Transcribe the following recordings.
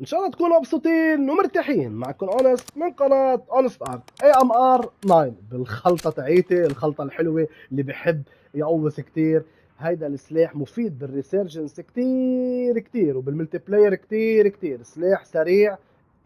إن شاء الله تكونوا مبسوطين ومرتاحين معكم اونست من قناة اونست ارت AMR 9 بالخلطة تاعيتي الخلطة الحلوة اللي بحب يقوس كتير. هيدا السلاح مفيد بال Resurgence كتير كتير وبال multiplayer كتير كتير. سلاح سريع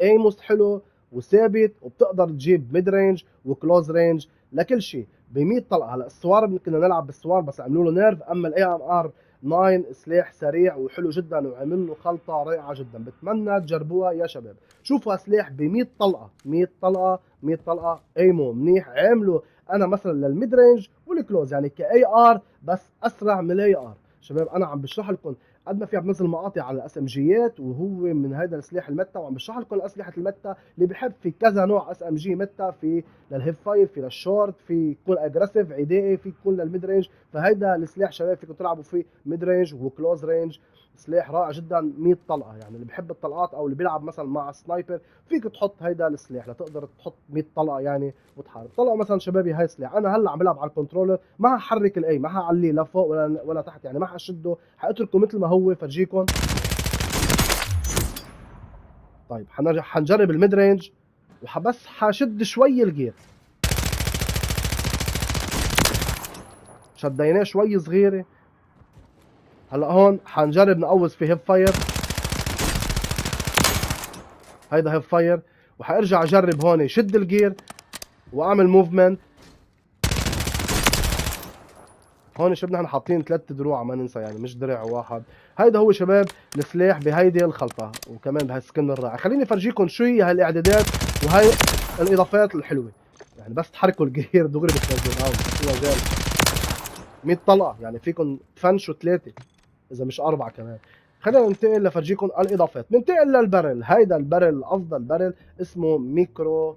aim ـه حلو وثابت وبتقدر تجيب mid range و close range لكل شيء. ب 100 طلقة هلا ال Swarm كنا نلعب بال Swarm بس عملوا له nerf أما ال AMR 9 سلاح سريع وحلو جدا وعمل له خلطة رائعة جدا. بتمنى تجربوها يا شباب. شوفوا سلاح ب 100 طلقة. 100 طلقة 100 طلقة. aim ـه منيح. عملوا أنا مثلا لل mid range وال close يعني ك AR بس أسرع من ال AR. شباب أنا عم بشرح لكم قد ما في عم بنزل مقاطع على ال SMG ـات وهو من هذا السلاح ال meta وعم بشرح لكم اسلحه ال meta اللي بحب في كذا نوع SMG meta في لل hip fire في للشورت في يكون aggressive عدائي في يكون لل mid range فهيدا السلاح شباب فيكم تلعبوا فيه mid range و close range سلاح رائع جدا 100 طلقة يعني اللي بحب الطلقات أو اللي بيلعب مثلا مع sniper فيك تحط هيدا السلاح لتقدر تحط 100 طلقة يعني وتحارب. طلقه مثلا شبابي هاي سلاح أنا هلأ عم بلعب على ال controller ما حرك الأي ما حعليه لا فوق ولا ولا تحت يعني ما حشده حأتركه مثل ما هو فرجيكم. طيب حنرجع حنجرب ال mid range. وبس حشد شوي ال gear. شديناه شوي صغيرة. هلأ هون حنجرب نقوز في hip fire. هيدا hip fire. وحأرجع أجرب هون شد ال gear. وأعمل movement هون شباب نحن حاطين ثلاث دروع ما ننسى يعني مش درع واحد. هيدا هو شباب السلاح بهيدي الخلطة وكمان بهال skin الرائع. خليني افرجيكم شو هي هالاعدادات وهي الإضافات الحلوة. يعني بس تحركوا ال gear دغري بتنزل آه 100 طلقة يعني فيكم ت finish ـوا ثلاثة إذا مش أربعة كمان. خلينا ننتقل لفرجيكم الإضافات. ننتقل لل barrel. هيدا ال barrel أفضل barrel اسمه ميكرو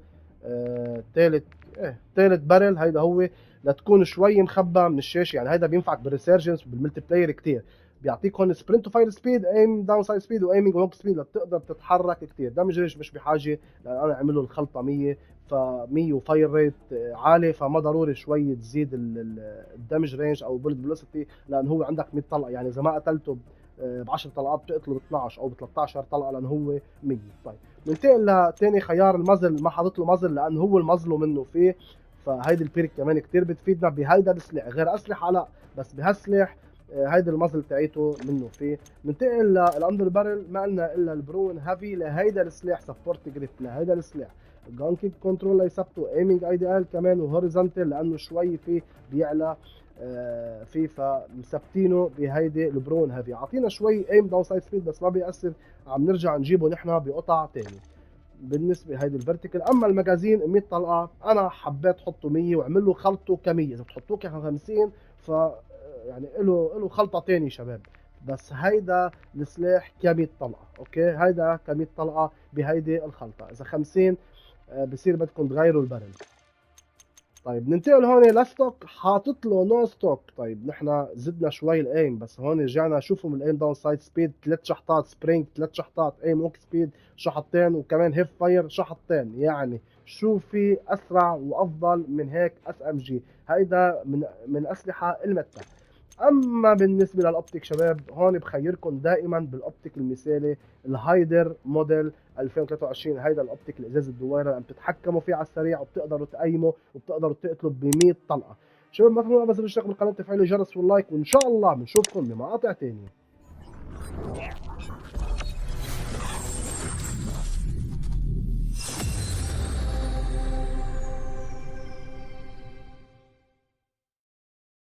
ثالث آه ثالث barrel. هيدا هو لتكون شوي مخبى من الشاشة. يعني هيدا بينفعك بال Resurgence وبال multiplayer كثير بيعطيك هون sprint to fire speed aim down sight speed و aim walking speed لتقدر تتحرك كثير damage range مش بحاجة لأن أنا عمل له الخلطة 100 ف 100 و fire rate عالي فما ضروري شوي تزيد ال damage range أو bullet velocity لأن هو عندك 100 طلقة. يعني إذا ما قتلته ب 10 طلقات بتقتله ب 12 أو ب 13 طلقة لأنه هو 100 طيب ننتقل لثاني خيار ال muzzle. ما حاطط له muzzle لأنه هو ال muzzle ـه منه فيه. فهيدي ال perk كمان كثير بتفيدنا بهيدا السلاح غير أسلحة لا بس بهالسلاح هيدي ال muzzle تاعيته منه فيه. ننتقل لل underbarrel ما قلنا إلا ال Bruen Heavy لهيدا السلاح support grip لهيدا السلاح. gun kick control ليثبته aiming idle كمان و horizontal لأنه شوي فيه بيعلى آه في فمثبتينه بهيدي ال Bruen Heavy. أعطينا شوي aim down sight speed بس ما بيأثر عم نرجع نجيبه نحن بقطع ثاني بالنسبة هيدي ال vertical. أما ال magazine 100 طلقة أنا حبيت أحطه 100 واعمل له خلطه ك 100 إذا بتحطوه ك 50 ف يعني له له خلطة ثانية شباب. بس هيدا السلاح ك 100 طلقة okay؟ هيدا ك 100 طلقة بهيدي الخلطة. إذا 50 بصير بدكم تغيروا ال barrel طيب ننتقل هون ل stock حاطط له no stock طيب نحن زدنا شوي ال aim بس هون رجعنا شوفوا من ال aim down sight speed ثلاث شحطات sprint ثلاث شحطات aim walk speed شحطتين وكمان hip fire شحطتين يعني شو في أسرع وأفضل من هيك SMG هيدا من من أسلحة ال meta. أما بالنسبة لل optic شباب هون بخيركم دائما بال optic المثالي ال Hydra model 2023 هيدا ال optic الإزاز الدويرة اللي بتتحكموا فيه على السريع وبتقدروا تقيموا وبتقدروا تقتلوا ب 100 طلقة. شباب ما تنسوا ابدا الاشتراك بالقناة تفعيل الجرس وال like وإن شاء الله بنشوفكم بمقاطع ثانية